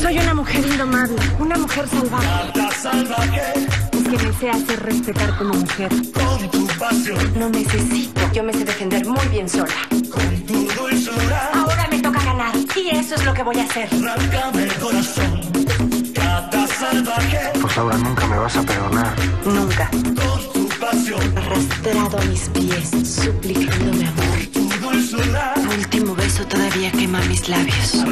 Soy una mujer indomable, una mujer salvaje. Es que me sé hacer respetar como mujer. Con tu pasión. No necesito. Yo me sé defender muy bien sola. Con tu dulzura. Ahora me toca ganar. Y eso es lo que voy a hacer. Ráncame el corazón. Salvaje. Pues ahora nunca me vas a perdonar. Nunca. Con tu pasión. Arrastrado a mis pies, suplicándome amor. Con tu dulzura. Último beso todavía quema mis labios.